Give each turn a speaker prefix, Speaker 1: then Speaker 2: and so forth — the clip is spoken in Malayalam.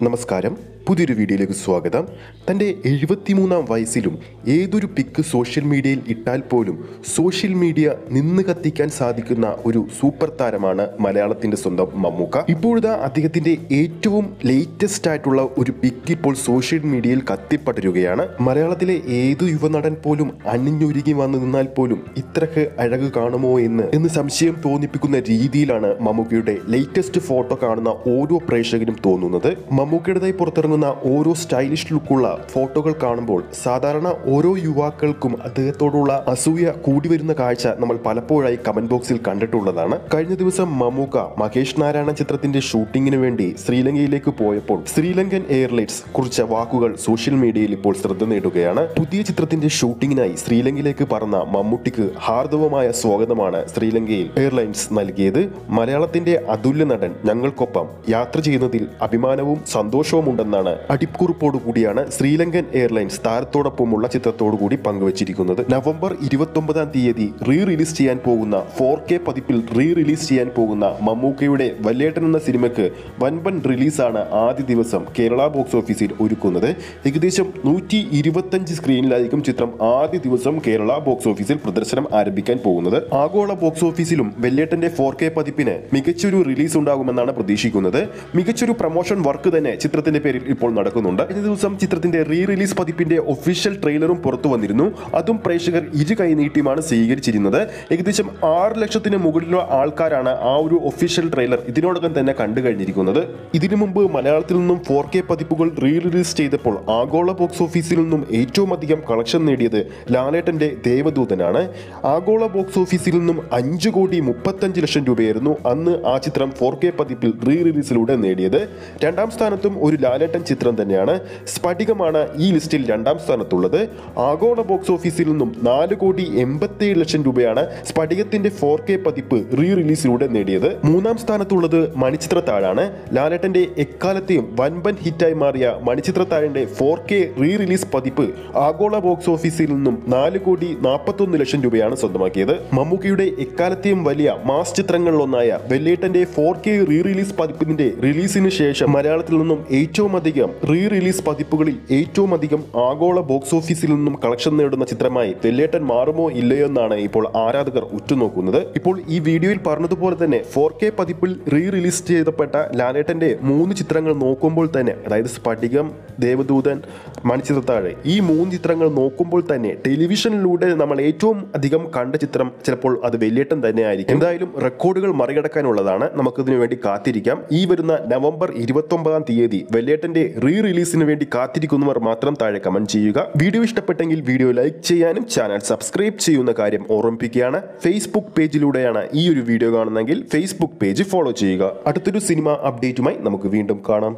Speaker 1: നമസ്കാരം. പുതിയൊരു വീഡിയോയിലേക്ക് സ്വാഗതം. തന്റെ എഴുപത്തിമൂന്നാം വയസ്സിലും ഏതൊരു പിക്ക് സോഷ്യൽ മീഡിയയിൽ ഇട്ടാൽ പോലും സോഷ്യൽ മീഡിയ നിന്ന് കത്തിക്കാൻ സാധിക്കുന്ന ഒരു സൂപ്പർ താരമാണ് മലയാളത്തിന്റെ സ്വന്തം മമ്മൂക്ക. ഇപ്പോഴത്തെ അദ്ദേഹത്തിന്റെ ഏറ്റവും ലേറ്റസ്റ്റ് ആയിട്ടുള്ള ഒരു പിക്ക് ഇപ്പോൾ സോഷ്യൽ മീഡിയയിൽ കത്തിപ്പടരുകയാണ്. മലയാളത്തിലെ ഏത് യുവനടൻ പോലും അണിഞ്ഞൊരുങ്ങി വന്നു നിന്നാൽ പോലും ഇത്രക്ക് അഴക് കാണുമോ എന്ന് എന്ന് സംശയം തോന്നിപ്പിക്കുന്ന രീതിയിലാണ് മമ്മൂക്കയുടെ ലേറ്റസ്റ്റ് ഫോട്ടോ കാണുന്ന ഓരോ പ്രേക്ഷകരും തോന്നുന്നത്. മമ്മൂക്കയുടേതായി പുറത്തിറങ്ങുന്ന ഓരോ സ്റ്റൈലിഷ് ലുക്കുള്ള ഫോട്ടോകൾ കാണുമ്പോൾ സാധാരണ ഓരോ യുവാക്കൾക്കും അദ്ദേഹത്തോടുള്ള അസൂയ കൂടി വരുന്ന കാഴ്ച നമ്മൾ പലപ്പോഴായി കമന്റ് ബോക്സിൽ കണ്ടിട്ടുള്ളതാണ്. കഴിഞ്ഞ ദിവസം മമൂക്ക മഹേഷ് നാരായണ ചിത്രത്തിന്റെ ഷൂട്ടിങ്ങിന് വേണ്ടി ശ്രീലങ്കയിലേക്ക് പോയപ്പോൾ ശ്രീലങ്കൻ എയർലൈൻസ് കുറിച്ച വാക്കുകൾ സോഷ്യൽ മീഡിയയിൽ ഇപ്പോൾ ശ്രദ്ധ നേടുകയാണ്. പുതിയ ചിത്രത്തിന്റെ ഷൂട്ടിങ്ങിനായി ശ്രീലങ്കയിലേക്ക് പറന്ന മമ്മൂട്ടിക്ക് ഹാർദവമായ സ്വാഗതമാണ് ശ്രീലങ്കയിൽ എയർലൈൻസ് നൽകിയത്. മലയാളത്തിന്റെ അതുല്യ നടൻ ഞങ്ങൾക്കൊപ്പം യാത്ര ചെയ്യുന്നതിൽ അഭിമാനവും സന്തോഷവും ഉണ്ടെന്നാണ് അടിക്കുറിപ്പോടു കൂടിയാണ് ശ്രീലങ്കൻ എയർലൈൻസ് താരത്തോടൊപ്പമുള്ള ചിത്രത്തോടു കൂടി പങ്കുവച്ചിരിക്കുന്നത്. നവംബർ ഇരുപത്തൊമ്പതാം തീയതി റീ റിലീസ് ചെയ്യാൻ പോകുന്ന ഫോർ കെ പതിപ്പിൽ റീ റിലീസ് ചെയ്യാൻ പോകുന്ന മമ്മൂക്കയുടെ വല്യേട്ടൻ എന്ന സിനിമയ്ക്ക് വൻപൻ റിലീസാണ് ആദ്യ ദിവസം കേരള ബോക്സ് ഓഫീസിൽ ഒരുക്കുന്നത്. ഏകദേശം നൂറ്റി ഇരുപത്തഞ്ച് സ്ക്രീനിലായിരിക്കും ചിത്രം ആദ്യ ദിവസം കേരള ബോക്സ് ഓഫീസിൽ പ്രദർശനം ആരംഭിക്കാൻ പോകുന്നത്. ആഗോള ബോക്സ് ഓഫീസിലും വെല്ലേട്ടന്റെ ഫോർ കെ പതിപ്പിന് മികച്ചൊരു റിലീസ് ഉണ്ടാകുമെന്നാണ് പ്രതീക്ഷിക്കുന്നത്. മികച്ചൊരു പ്രൊമോഷൻ വർക്ക് തന്നെ ചിത്രത്തിന്റെ പേരിൽ ഇപ്പോൾ നടക്കുന്നുണ്ട്. കഴിഞ്ഞ ദിവസം ചിത്രത്തിന്റെ റീ റിലീസ് പതിപ്പിന്റെ ഒഫീഷ്യൽ ട്രെയിലറും പുറത്തു വന്നിരുന്നു. അതും പ്രേക്ഷകർ ഇരു കൈ നീട്ടിയുമാണ് സ്വീകരിച്ചിരുന്നത്. ഏകദേശം ആറ് ലക്ഷത്തിന് മുകളിലുള്ള ആൾക്കാരാണ് ആ ഒരു ഒഫീഷ്യൽ ട്രെയിലർ ഇതിനോടകം തന്നെ കണ്ടു കഴിഞ്ഞിരിക്കുന്നത്. ഇതിനു മുമ്പ് മലയാളത്തിൽ നിന്നും ഫോർ കെ പതിപ്പുകൾ റീ റിലീസ് ചെയ്തപ്പോൾ ആഗോള ബോക്സ് ഓഫീസിൽ നിന്നും ഏറ്റവും അധികം കളക്ഷൻ നേടിയത് ലാലേട്ടന്റെ ദേവദൂതനാണ്. ആഗോള ബോക്സ് ഓഫീസിൽ നിന്നും അഞ്ച് കോടി മുപ്പത്തഞ്ച് ലക്ഷം രൂപയായിരുന്നു അന്ന് ആ ചിത്രം ഫോർ കെ പതിപ്പിൽ റീ റിലീസിലൂടെ നേടിയത്. രണ്ടാം സ്ഥാനത്തും ഒരു ലാലേട്ടൻ ചിത്രം തന്നെയാണ്. സ്ഫടികമാണ് ഈ ലിസ്റ്റിൽ രണ്ടാം സ്ഥാനത്തുള്ളത്. ആഗോള ബോക്സ് ഓഫീസിൽ നിന്നും നാല് കോടി എൺപത്തിയേഴ് ലക്ഷം രൂപയാണ് സ്ഫടികത്തിന്റെ ഫോർ കെ പതിപ്പ് റീ റിലീസിലൂടെ നേടിയത്. മൂന്നാം സ്ഥാനത്തുള്ളത് മണിച്ചിത്രത്താഴാണ് ലാലേട്ടന്റെ എക്കാലത്തെയും വൻപൻ ഹിറ്റായി മാറിയ മണിച്ചിത്രത്താഴിന്റെ ഫോർ കെ റീ റിലീസ് പതിപ്പ് ആഗോള ബോക്സ് ഓഫീസിൽ നിന്നും നാല് കോടി നാൽപ്പത്തൊന്ന് ലക്ഷം രൂപയാണ് സ്വന്തമാക്കിയത്. മമ്മൂക്കിയുടെ എക്കാലത്തെയും വലിയ മാസ് ചിത്രങ്ങളിലൊന്നായ വെല്ലേട്ടന്റെ ഫോർ കെ റീ റിലീസ് പതിപ്പിന്റെ റിലീസിന് ശേഷം മലയാളത്തിൽ നിന്നും ഏറ്റവും അധികം റീ റിലീസ് പതിപ്പുകളിൽ ഏറ്റവും അധികം ആഗോള ബോക്സ് ഓഫീസിൽ നിന്നും കളക്ഷൻ നേടുന്ന ചിത്രമായി തെല്ലേട്ടൻ മാറുമോ ഇല്ലയോ എന്നാണ് ഇപ്പോൾ ആരാധകർ ഉറ്റുനോക്കുന്നത്. ഇപ്പോൾ ഈ വീഡിയോയിൽ പറഞ്ഞതുപോലെ തന്നെ ഫോർ കെ പതിപ്പിൽ റീ റിലീസ് ചെയ്തപ്പെട്ട ലാലേട്ടന്റെ മൂന്ന് ചിത്രങ്ങൾ നോക്കുമ്പോൾ തന്നെ അതായത് സ്ഫടികം ദേവദൂതൻ മണിച്ചിത്രത്താഴ് ഈ മൂന്ന് ചിത്രങ്ങൾ നോക്കുമ്പോൾ തന്നെ ടെലിവിഷനിലൂടെ നമ്മൾ ഏറ്റവും അധികം കണ്ട ചിത്രം ചിലപ്പോൾ അത് വെല്ലേട്ടൻ തന്നെ ആയിരിക്കും. എന്തായാലും റെക്കോർഡുകൾ മറികടക്കാനുള്ളതാണ്. നമുക്കിതിനു വേണ്ടി കാത്തിരിക്കാം. ഈ വരുന്ന നവംബർ ഇരുപത്തൊമ്പതാം തീയതി വെല്ലേട്ടന്റെ റീ റിലീസിന് വേണ്ടി കാത്തിരിക്കുന്നവർ മാത്രം താഴെ കമന്റ് ചെയ്യുക. വീഡിയോ ഇഷ്ടപ്പെട്ടെങ്കിൽ വീഡിയോ ലൈക്ക് ചെയ്യാനും ചാനൽ സബ്സ്ക്രൈബ് ചെയ്യുന്ന കാര്യം ഓർമ്മിപ്പിക്കുകയാണ്. ഫേസ്ബുക്ക് പേജിലൂടെയാണ് ഈ ഒരു വീഡിയോ കാണുന്നതെങ്കിൽ ഫേസ്ബുക്ക് പേജ് ഫോളോ ചെയ്യുക. അടുത്തൊരു സിനിമ അപ്ഡേറ്റുമായി നമുക്ക് വീണ്ടും കാണാം.